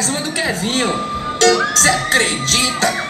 Mais uma do Kevinho. Cê acredita?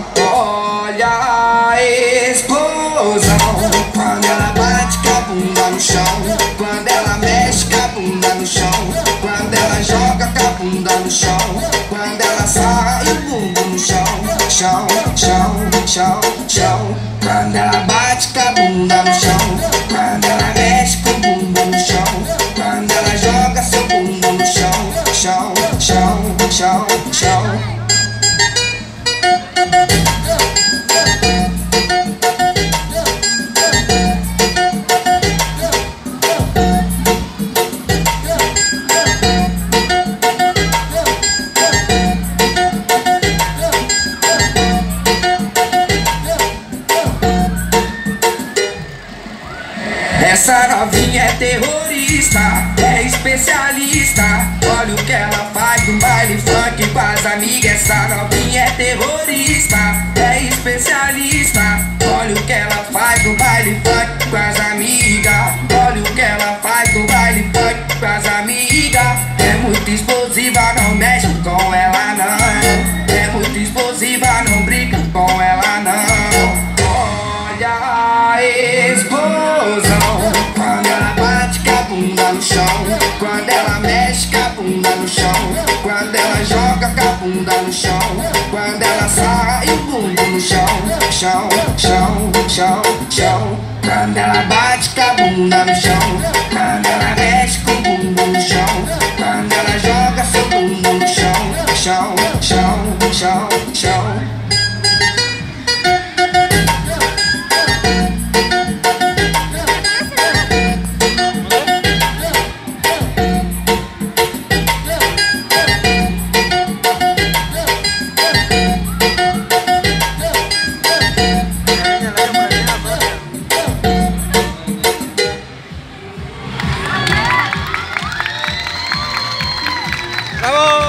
Chão. Quando ela mexe com a bunda no chão. Quando ela joga com a bunda no chão. Quando ela sai o bumbum no chão. Chão, chão, chão, chão. Quando ela bate com a bunda no chão. Quando ela mexe com o bumbum no chão. Quando ela joga seu bumbum no chão. Chão, chão, chão, chão Essa novinha é terrorista, é especialista. Olha o que ela faz no baile funk com as amigas. Essa novinha é terrorista, é especialista. Olha o que ela faz no baile funk com as amigas. Olha o que ela faz no baile funk com as amigas. É muito explosiva, não mexe bunda no chão. Quando ela joga com a bunda no chão. Quando ela sai bumbum no chão. Chão, chão, chão, chão. Quando ela bate com a bunda no chão. Quando ela mexe com Bravo!